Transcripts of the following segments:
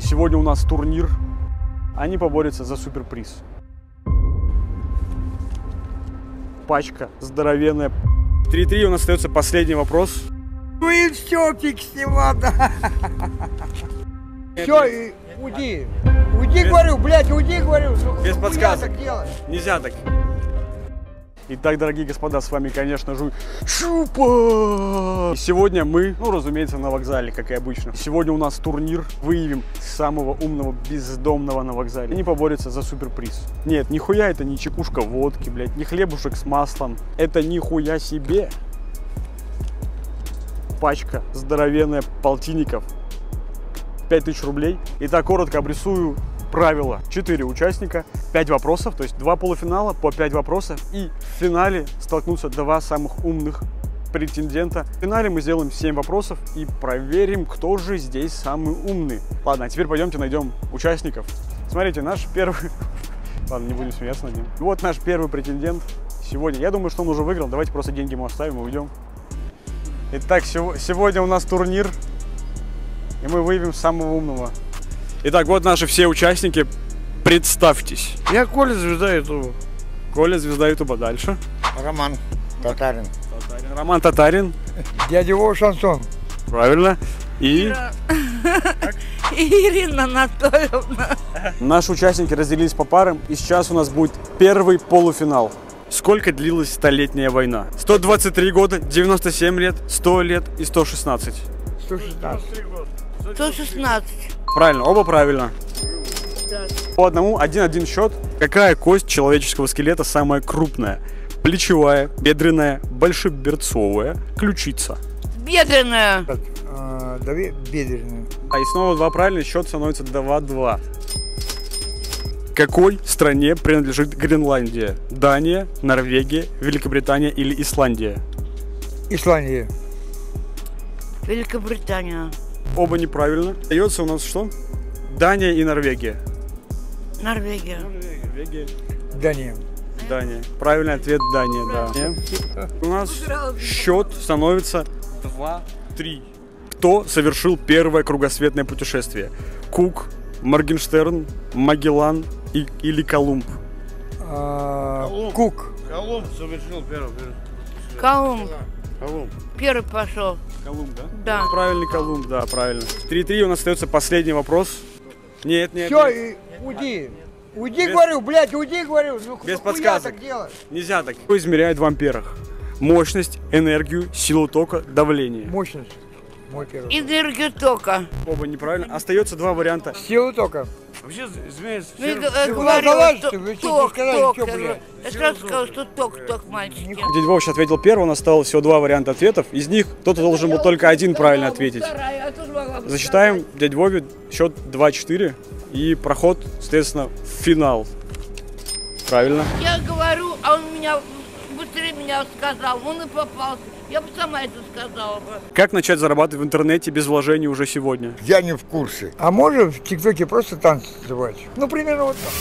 И сегодня у нас турнир. Они поборются за суперприз. Пачка здоровенная. 3-3 у нас остается последний вопрос. Ну и все, фиг с него, да. Все, и уйди. Уйди, говорю, блядь, уйди, говорю. Без подсказок. так делать? Нельзя так. Итак, дорогие господа, с вами, конечно же, Щупа! И сегодня мы, ну, разумеется, на вокзале, как и обычно. Сегодня у нас турнир. Выявим самого умного бездомного на вокзале. Они поборются за суперприз. Нет, нихуя это не чекушка водки, блядь, не хлебушек с маслом. Это нихуя себе. Пачка здоровенная полтинников. 5000 рублей. Итак, коротко обрисую правила. 4 участника, 5 вопросов, то есть 2 полуфинала по 5 вопросов. И в финале столкнутся два самых умных претендента. В финале мы сделаем 7 вопросов и проверим, кто же здесь самый умный. Ладно, а теперь пойдемте найдем участников. Смотрите, наш первый... Ладно, не будем смеяться над ним. Вот наш первый претендент сегодня. Я думаю, что он уже выиграл. Давайте просто деньги ему оставим и уйдем. Итак, сего- сегодня у нас турнир, и мы выявим самого умного. Итак, вот наши все участники. Представьтесь. Я Коля, звезда Ютуба. Коля, звезда Ютуба. Дальше. Роман Татарин. Татарин. Роман Татарин. Дядя Вова Шансон. Правильно. И Ирина Анатольевна. наши участники разделились по парам. И сейчас у нас будет первый полуфинал. Сколько длилась столетняя война? 123 года, 97 лет, 100 лет и 116. 116. 116. Правильно, оба правильно. По одному, один-один счет. Какая кость человеческого скелета самая крупная? Плечевая, бедренная, большеберцовая, ключица. Бедренная. Так, а, дави бедренную. А и снова два правильных, счет становится 2-2. Какой стране принадлежит Гренландия? Дания, Норвегия, Великобритания или Исландия? Исландия. Великобритания. Оба неправильно. Остается у нас что? Дания и Норвегия. Норвегия. Норвегия. Дания. Дания. Правильный ответ Дания, да. У нас счет становится 2-3. Кто совершил первое кругосветное путешествие? Кук, Моргенштерн, Магеллан и, или Колумб? А, Колумб. Кук. Колумб совершил первый. Колумб. Колумб. Первый пошел. Колумб, да? Да. Правильный Колумб, да, правильно. 3-3 у нас остается последний вопрос. Нет, нет, Все, нет. и уйди. Уйди, Без- говорю, блядь, уйди, говорю. Ну, Без хуя подсказок. так делать? нельзя так. Что измеряет в амперах? Мощность, энергию, силу тока, давление. Мощность. Мой первый. Энергию тока. Оба неправильно. Остается два варианта. Силу только. Вообще, змея, Ну, и г- э, что ты? Вы что, ток, не сказали, ток. чё, блядь? говорю, Я сразу сказала, что ток, ток, мальчики. Дядя Вов сейчас ответил первый, у нас осталось всего два варианта ответов. Из них кто-то должен был только один правильно ответить. Засчитаем дядь Вове счет 2-4 и проход, соответственно, в финал. Правильно. Я говорю, а он меня быстрее меня сказал. Он и попался. Я бы сама это сказала бы. Как начать зарабатывать в интернете без вложений уже сегодня? Я не в курсе. А можно в ТикТоке просто танцы называть? Ну, примерно вот так.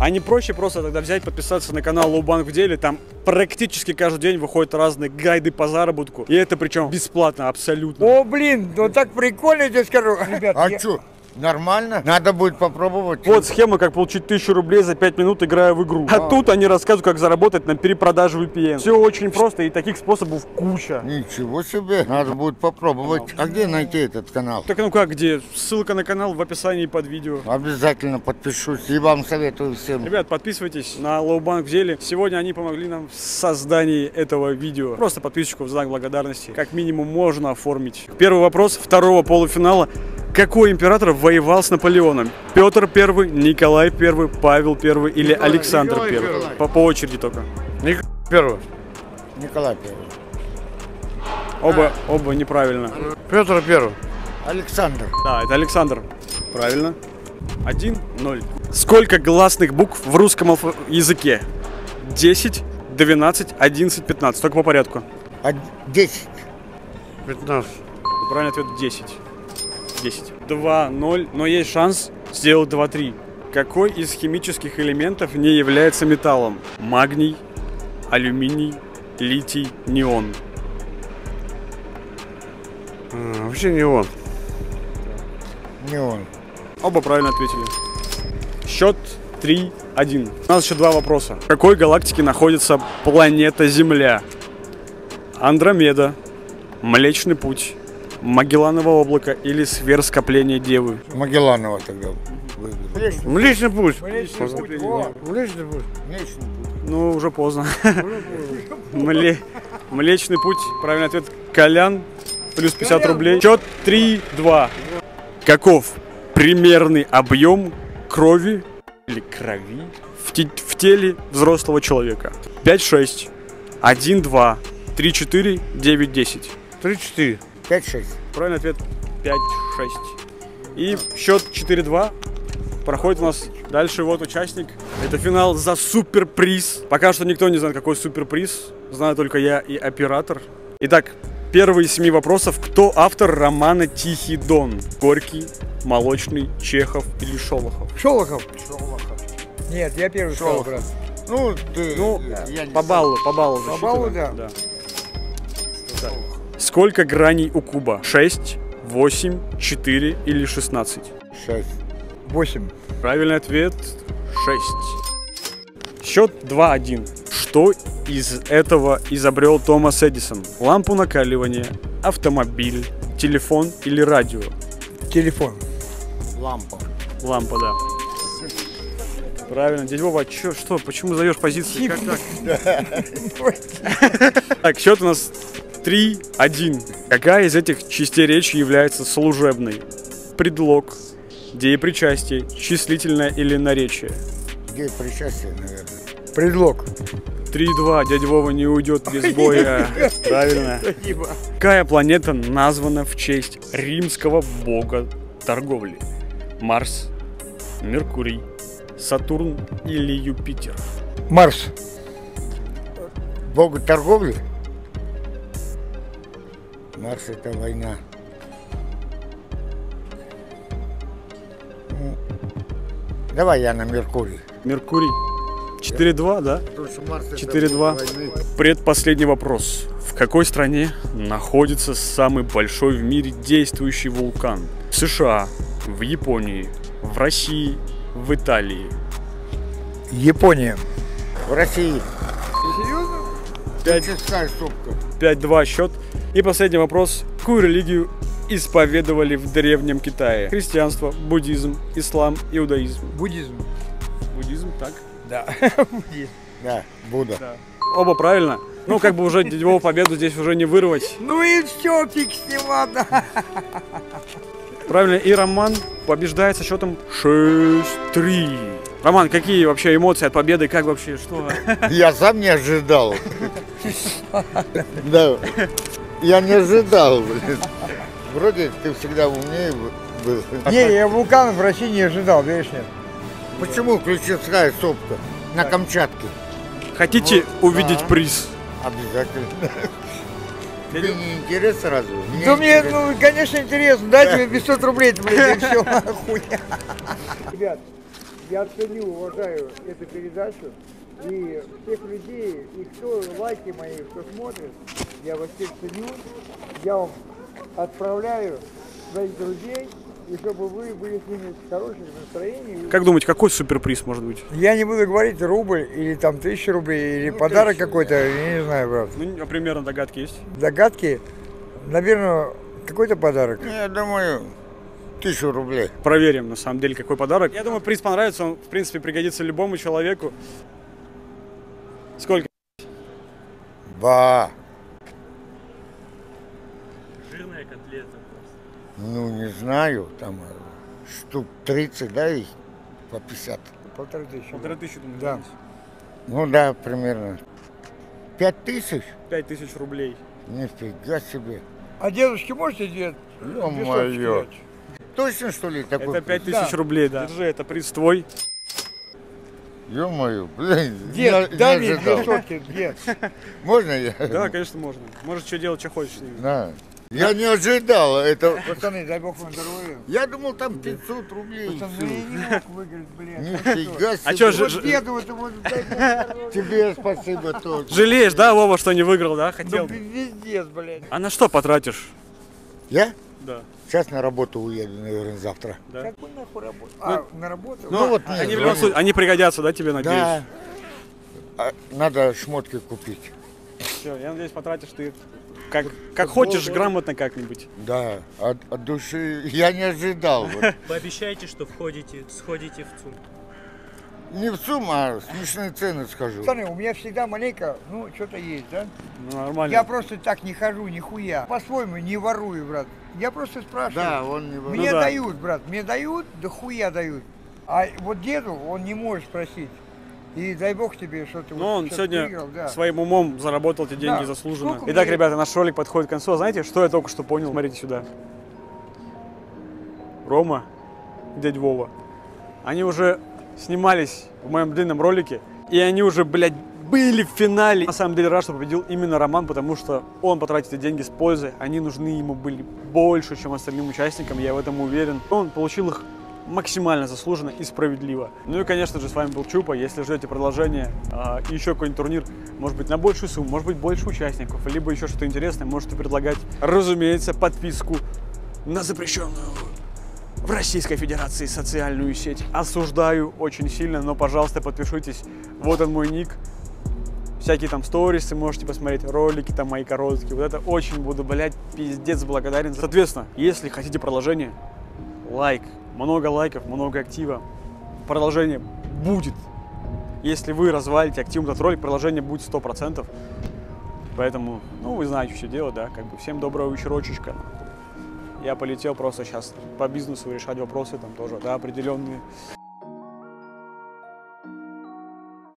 А не проще просто тогда взять, подписаться на канал Лоубанк в деле, там практически каждый день выходят разные гайды по заработку. И это причем бесплатно, абсолютно. О, блин, ну так прикольно, я тебе скажу. Ребят, А я- что, нормально? Надо будет попробовать. Вот схема, как получить 1000 рублей за 5 минут, играя в игру. А тут они рассказывают, как заработать на перепродаже VPN. Все очень просто, и таких способов куча. Ничего себе. Надо будет попробовать. А где найти этот канал? Так ну как, где? Ссылка на канал в описании под видео. Обязательно подпишусь. И вам советую всем. Ребят, подписывайтесь на Лоубанк в деле. Сегодня они помогли нам в создании этого видео. Просто подписчиков в знак благодарности. Как минимум можно оформить. Первый вопрос второго полуфинала. Какой император воевал с Наполеоном? Петр I, Николай I, Павел I или Александр Николай I? Первый. По, по очереди только. Первый. Николай Первый. Оба, оба неправильно. Петр Первый. Александр. Да, это Александр. Правильно. Один, ноль. Сколько гласных букв в русском алфа- языке? 10, 12, 11, 15. Только по порядку. Од- Десять. 15. Правильный ответ 10. 10. 2, 0. Но есть шанс сделать 2, 3. Какой из химических элементов не является металлом? Магний, алюминий, литий, неон. А, Вообще не он. Не он. Оба правильно ответили. Счет 3-1. У нас еще два вопроса. В какой галактике находится планета Земля? Андромеда, Млечный Путь, Магелланово облако или сверхскопление Девы? Магелланова тогда выберу. Млечный путь. Млечный Млечный путь. Млечный Ну, уже поздно. Мле- Млечный путь. Правильный ответ. Колян. Плюс 50 рублей. Счет 3-2. Каков примерный объем крови или крови в, те- в теле взрослого человека? 5-6, 1-2, 3-4, 9-10. 3-4. 5-6. Правильный ответ 5-6. И счет 4-2. Проходит у нас дальше вот участник. Это финал за суперприз. Пока что никто не знает, какой суперприз. Знаю только я и оператор. Итак, первый из семи вопросов. Кто автор романа «Тихий дон»? Горький, Молочный, Чехов или Шолохов? Шолохов. Нет, я первый сказал, Шолохов. брат. Ну, ты... Ну, я не по баллу, по баллу По баллу, засчитываем. да. Так. Сколько граней у куба? 6, 8, 4 или 16? 6. Восемь. Правильный ответ 6. Счет 2-1. Что из этого изобрел Томас Эдисон? Лампу накаливания, автомобиль, телефон или радио? Телефон. Лампа. Лампа, да. Правильно. Дядя Вова, а чё, что, почему заешь позиции? Как так? Так, счет у нас 3-1. Какая из этих частей речи является служебной? Предлог, деепричастие, числительное или наречие? Где причастие, наверное. Предлог. 3-2, дядя Вова не уйдет без боя. Правильно. Какая планета названа в честь римского бога торговли? Марс, Меркурий, Сатурн или Юпитер? Марс. Богу торговли? Марс это война. Ну, Давай я на Меркурий. Меркурий. 4-2, да? Потому что Марс это 4-2. бог войны. Предпоследний вопрос. В какой стране находится самый большой в мире действующий вулкан? В США, в Японии, в России, в Италии. Япония. В России. Серьезно? Пять. Ческая сопка. 5-2 счет. И последний вопрос. Какую религию исповедовали в древнем Китае? Христианство, буддизм, ислам, иудаизм. Буддизм. Буддизм, так? Да. Буддизм. Да, Будда. Оба правильно. Ну, как бы уже дядевого победу здесь уже не вырвать. Ну и все, фиг с. Правильно, и Роман побеждает со счетом 6-3. Роман, какие вообще эмоции от победы? Как вообще, что? Я сам не ожидал. Да. Я не ожидал, блин. Вроде ты всегда умнее был. Не, я вулкан в России не ожидал, веришь, нет? Почему ключевская сопка на Камчатке? Хотите увидеть да. приз? Обязательно. Тебе не интерес сразу? Да мне, ну, конечно, интересно. Дайте мне 500 рублей, блядь, и все. Ребят, я ценю, уважаю эту передачу. И всех людей, и кто лайки мои, кто смотрит, я вас всех ценю. Я вам отправляю своих друзей, и чтобы вы были с ними в хорошем настроении. Как думаете, какой суперприз может быть? Я не буду говорить рубль или там тысяча рублей, или подарок какой-то, я не знаю, брат. Ну, а примерно догадки есть? Догадки, наверное, какой-то подарок. Я думаю, тысячу рублей. Проверим, на самом деле, какой подарок. Я думаю, приз понравится, он, в принципе, пригодится любому человеку. Сколько? Ба. Ну, не знаю, там э, штук 30, да, их по 50. Полторы тысячи. Полторы тысячи, думаю, Да. Ну да, примерно. Пять тысяч? Пять тысяч рублей. Нифига себе. А дедушке можете дед? Ё-моё. Точно, что ли, такой? Это пять тысяч рублей, да. Держи, это приз твой. Ё-моё, блин, Дед, не- дай не мне ожидал. две сотки, дед. Можно я? Да, конечно, можно. Можешь что делать, что хочешь с ними. Да. Я не ожидал это. Пацаны, дай бог вам здоровья. Я думал, там 500 рублей. Пацаны, я не мог выиграть, блядь. Нифига себе. А чё, Вот ж- вот. Тебе спасибо тоже. Жалеешь, да, Вова, что не выиграл, да? Ну Хотел. пиздец, блядь. А на что потратишь? Я Да. сейчас на работу уеду, наверное, завтра. Да. Какой нахуй работа? А, на работу? Ну вот они, нет, в любом ну, случае, они пригодятся, да, тебе, надеюсь? Да. А, надо шмотки купить. Все, я надеюсь, потратишь ты как, как хочешь, грамотно как-нибудь. Да, от, от души я не ожидал. вот. Вы обещаете, что входите, сходите в ЦУМ? Не в сумму, а смешные цены скажу. Пацаны, у меня всегда маленько, ну, что-то есть, да? Ну, нормально. Я просто так не хожу, нихуя. По-своему не ворую, брат. Я просто спрашиваю. Да, он не Мне Ну да. дают, брат, мне дают, да хуя дают. А вот деду он не может спросить. И дай бог тебе, что ты Ну, вот он сегодня выиграл, да. своим умом заработал эти деньги Да. заслуженно. Сколько Итак, мне- ребята, наш ролик подходит к концу. А знаете, что я только что понял? Смотрите сюда. Рома дядь Вова. Они уже снимались в моем длинном ролике. И они уже, блядь, были в финале. На самом деле рад, что победил именно Роман, потому что он потратил эти деньги с пользой. Они нужны ему были больше, чем остальным участникам, я в этом уверен. Он получил их максимально заслуженно и справедливо. Ну и, конечно же, с вами был Чупа. Если ждете продолжение а, и еще какой-нибудь турнир, может быть, на большую сумму, может быть, больше участников, либо еще что-то интересное, можете предлагать, разумеется, подписку на запрещенную в Российской Федерации социальную сеть. Осуждаю очень сильно, но, пожалуйста, подпишитесь. Вот он мой ник. Всякие там сторисы можете посмотреть, ролики там мои короткие. Вот это очень буду, блядь, пиздец благодарен. Соответственно, если хотите продолжение, лайк. Много лайков, много актива. Продолжение будет. Если вы развалите активно этот ролик, продолжение будет 100%. Поэтому, ну, вы знаете, что делать, да, как бы всем доброго вечерочечка. Я полетел просто сейчас по бизнесу решать вопросы там тоже, да, определенные.